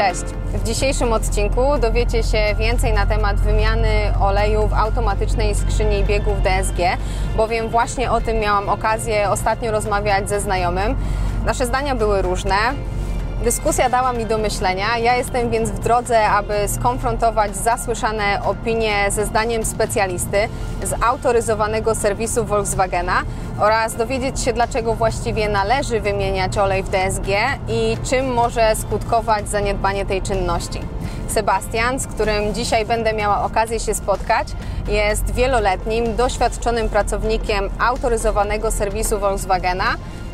Cześć! W dzisiejszym odcinku dowiecie się więcej na temat wymiany oleju w automatycznej skrzyni biegów DSG, bowiem właśnie o tym miałam okazję ostatnio rozmawiać ze znajomym. Nasze zdania były różne. Dyskusja dała mi do myślenia. Ja jestem więc w drodze, aby skonfrontować zasłyszane opinie ze zdaniem specjalisty z autoryzowanego serwisu Volkswagena oraz dowiedzieć się, dlaczego właściwie należy wymieniać olej w DSG i czym może skutkować zaniedbanie tej czynności. Sebastian, z którym dzisiaj będę miała okazję się spotkać, jest wieloletnim, doświadczonym pracownikiem autoryzowanego serwisu Volkswagena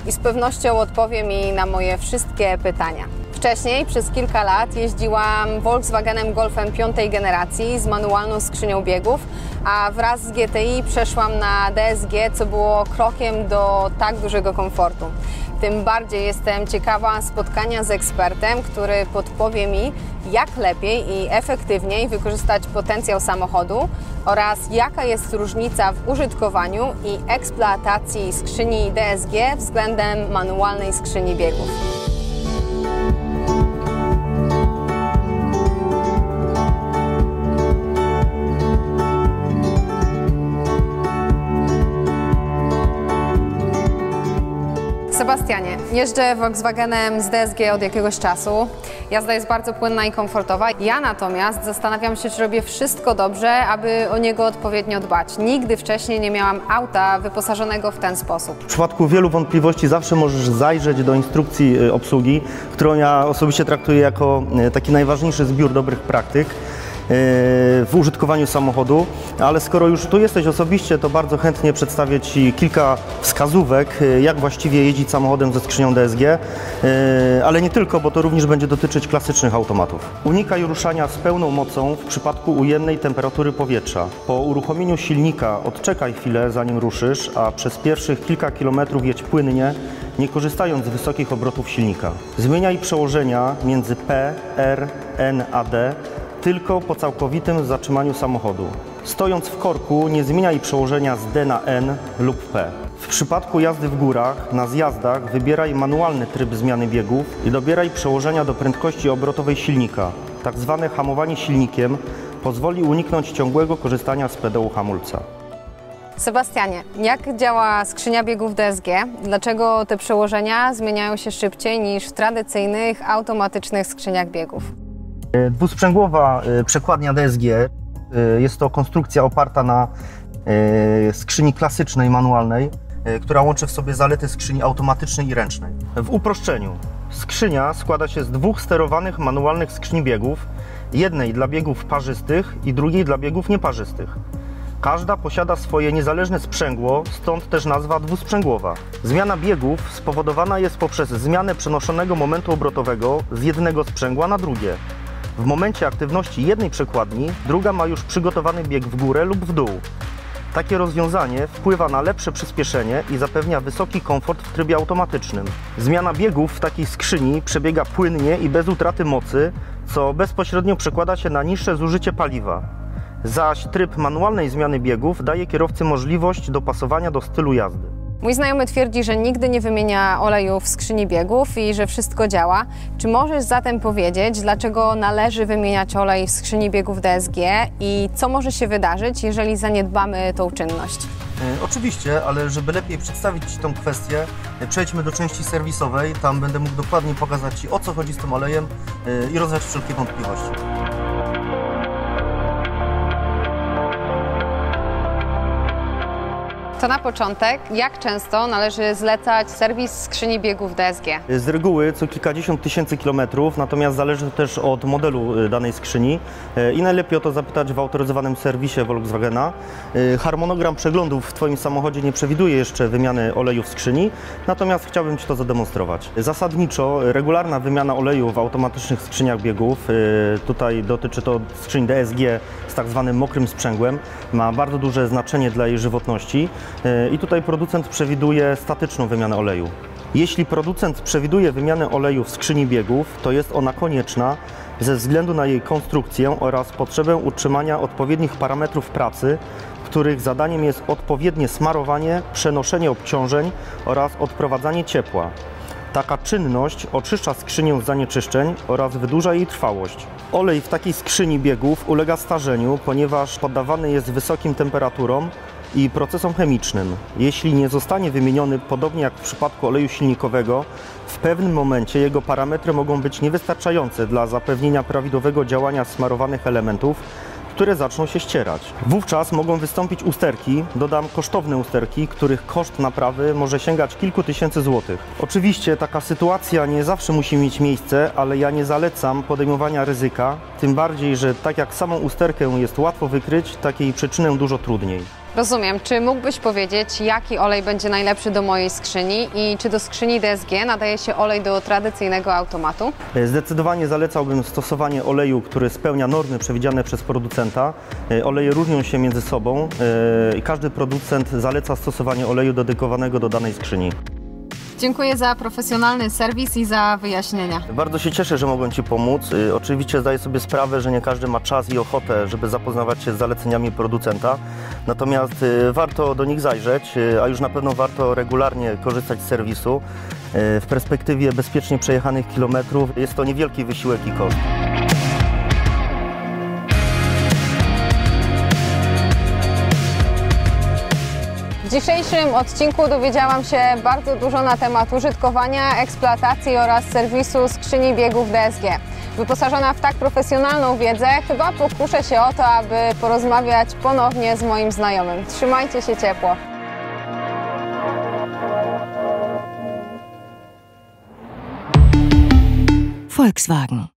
i z pewnością odpowie mi na moje wszystkie pytania. Wcześniej przez kilka lat jeździłam Volkswagenem Golfem piątej generacji z manualną skrzynią biegów, a wraz z GTI przeszłam na DSG, co było krokiem do tak dużego komfortu. Tym bardziej jestem ciekawa spotkania z ekspertem, który podpowie mi, jak lepiej i efektywniej wykorzystać potencjał samochodu oraz jaka jest różnica w użytkowaniu i eksploatacji skrzyni DSG względem manualnej skrzyni biegów. Sebastianie, jeżdżę Volkswagenem z DSG od jakiegoś czasu. Jazda jest bardzo płynna i komfortowa. Ja natomiast zastanawiam się, czy robię wszystko dobrze, aby o niego odpowiednio dbać. Nigdy wcześniej nie miałam auta wyposażonego w ten sposób. W przypadku wielu wątpliwości zawsze możesz zajrzeć do instrukcji y, obsługi, którą ja osobiście traktuję jako y, taki najważniejszy zbiór dobrych praktyk w użytkowaniu samochodu, ale skoro już tu jesteś osobiście, to bardzo chętnie przedstawię Ci kilka wskazówek, y, jak właściwie jeździć samochodem ze skrzynią DSG, y, ale nie tylko, bo to również będzie dotyczyć klasycznych automatów. Unikaj ruszania z pełną mocą w przypadku ujemnej temperatury powietrza. Po uruchomieniu silnika odczekaj chwilę, zanim ruszysz, a przez pierwszych kilka kilometrów jedź płynnie, nie korzystając z wysokich obrotów silnika. Zmieniaj przełożenia między P, R, N a D tylko po całkowitym zatrzymaniu samochodu. Stojąc w korku nie zmieniaj przełożenia z D na N lub P. W przypadku jazdy w górach, na zjazdach wybieraj manualny tryb zmiany biegów i dobieraj przełożenia do prędkości obrotowej silnika. Tak zwane hamowanie silnikiem pozwoli uniknąć ciągłego korzystania z pedału hamulca. Sebastianie, jak działa skrzynia biegów DSG? Dlaczego te przełożenia zmieniają się szybciej niż w tradycyjnych, automatycznych skrzyniach biegów? Dwusprzęgłowa y, przekładnia DSG y, jest to konstrukcja oparta na skrzyni klasycznej, manualnej, która łączy w sobie zalety skrzyni automatycznej i ręcznej. W uproszczeniu, skrzynia składa się z dwóch sterowanych manualnych skrzyni biegów, jednej dla biegów parzystych i drugiej dla biegów nieparzystych. Każda posiada swoje niezależne sprzęgło, stąd też nazwa dwusprzęgłowa. Zmiana biegów spowodowana jest poprzez zmianę przenoszonego momentu obrotowego z jednego sprzęgła na drugie. W momencie aktywności jednej przekładni, druga ma już przygotowany bieg w górę lub w dół. Takie rozwiązanie wpływa na lepsze przyspieszenie i zapewnia wysoki komfort w trybie automatycznym. Zmiana biegów w takiej skrzyni przebiega płynnie i bez utraty mocy, co bezpośrednio przekłada się na niższe zużycie paliwa. Zaś tryb manualnej zmiany biegów daje kierowcy możliwość dopasowania do stylu jazdy. Mój znajomy twierdzi, że nigdy nie wymienia oleju w skrzyni biegów i że wszystko działa. Czy możesz zatem powiedzieć, dlaczego należy wymieniać olej w skrzyni biegów DSG i co może się wydarzyć, jeżeli zaniedbamy tą czynność? E, oczywiście, ale żeby lepiej przedstawić Ci tą kwestię, e, przejdźmy do części serwisowej. Tam będę mógł dokładnie pokazać Ci o co chodzi z tym olejem e, i rozwiać wszelkie wątpliwości. To na początek, jak często należy zlecać serwis skrzyni biegów DSG? Z reguły co kilkadziesiąt tysięcy kilometrów, natomiast zależy to też od modelu y, danej skrzyni y, i najlepiej o to zapytać w autoryzowanym serwisie Volkswagena. Y, harmonogram przeglądów w Twoim samochodzie nie przewiduje jeszcze wymiany oleju w skrzyni, natomiast chciałbym Ci to zademonstrować. Zasadniczo regularna wymiana oleju w automatycznych skrzyniach biegów, tutaj dotyczy to skrzyń DSG z tak zwanym mokrym sprzęgłem, ma bardzo duże znaczenie dla jej żywotności. E, I tutaj producent przewiduje statyczną wymianę oleju. Jeśli producent przewiduje wymianę oleju w skrzyni biegów, to jest ona konieczna ze względu na jej konstrukcję oraz potrzebę utrzymania odpowiednich parametrów pracy, których zadaniem jest odpowiednie smarowanie, przenoszenie obciążeń oraz odprowadzanie ciepła. Taka czynność oczyszcza skrzynię z zanieczyszczeń oraz wydłuża jej trwałość. Olej w takiej skrzyni biegów ulega starzeniu, ponieważ poddawany jest wysokim temperaturom i procesom chemicznym. Jeśli nie zostanie wymieniony, podobnie jak w przypadku oleju silnikowego, w pewnym momencie jego parametry mogą być niewystarczające dla zapewnienia prawidłowego działania smarowanych elementów, które zaczną się ścierać. Wówczas mogą wystąpić usterki, dodam kosztowne usterki, których koszt naprawy może sięgać kilku tysięcy złotych. Oczywiście taka sytuacja nie zawsze musi mieć miejsce, ale ja nie zalecam podejmowania ryzyka, tym bardziej, że tak jak samą usterkę jest łatwo wykryć, tak jej przyczynę dużo trudniej. Rozumiem. Czy mógłbyś powiedzieć, jaki olej będzie najlepszy do mojej skrzyni i czy do skrzyni DSG nadaje się olej do tradycyjnego automatu? E, Zdecydowanie zalecałbym stosowanie oleju, który spełnia normy przewidziane przez producenta. E, Oleje różnią się między sobą e, i każdy producent zaleca stosowanie oleju dedykowanego do danej skrzyni. Dziękuję za profesjonalny serwis i za wyjaśnienia. Bardzo się cieszę, że mogłem Ci pomóc. Y, Oczywiście zdaję sobie sprawę, że nie każdy ma czas i ochotę, żeby zapoznawać się z zaleceniami producenta. Natomiast y, warto do nich zajrzeć, y, a już na pewno warto regularnie korzystać z serwisu. W perspektywie bezpiecznie przejechanych kilometrów jest to niewielki wysiłek i koszt. W dzisiejszym odcinku dowiedziałam się bardzo dużo na temat użytkowania, eksploatacji oraz serwisu skrzyni biegów DSG. Wyposażona w tak profesjonalną wiedzę, chyba pokuszę się o to, aby porozmawiać ponownie z moim znajomym. Trzymajcie się ciepło. Volkswagen.